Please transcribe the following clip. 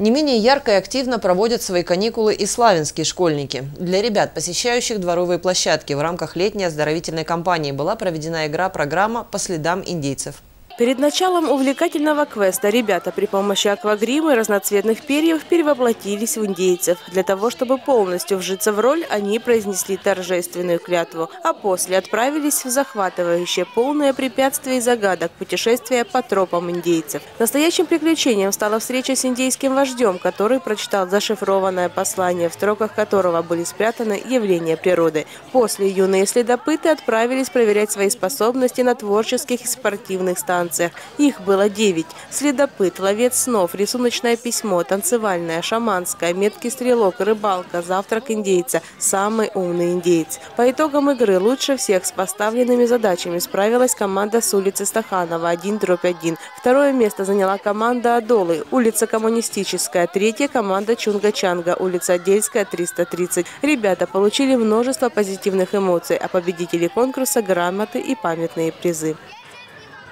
Не менее ярко и активно проводят свои каникулы и славянские школьники. Для ребят, посещающих дворовые площадки в рамках летней оздоровительной кампании была проведена игра-программа «По следам индейцев». Перед началом увлекательного квеста ребята при помощи аквагрима и разноцветных перьев перевоплотились в индейцев. Для того, чтобы полностью вжиться в роль, они произнесли торжественную клятву, а после отправились в захватывающее, полное препятствий и загадок путешествие по тропам индейцев. Настоящим приключением стала встреча с индейским вождем, который прочитал зашифрованное послание, в строках которого были спрятаны явления природы. После юные следопыты отправились проверять свои способности на творческих и спортивных станциях станциях. Их было девять. Следопыт, ловец снов, рисуночное письмо, танцевальное, шаманское, меткий стрелок, рыбалка, завтрак индейца, самый умный индейец. По итогам игры лучше всех с поставленными задачами справилась команда с улицы Стаханова 1 дробь 1. Второе место заняла команда Адолы, улица Коммунистическая. Третья команда Чунга-Чанга, улица Дельская 330. Ребята получили множество позитивных эмоций, а победители конкурса – грамоты и памятные призы.